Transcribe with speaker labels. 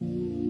Speaker 1: うん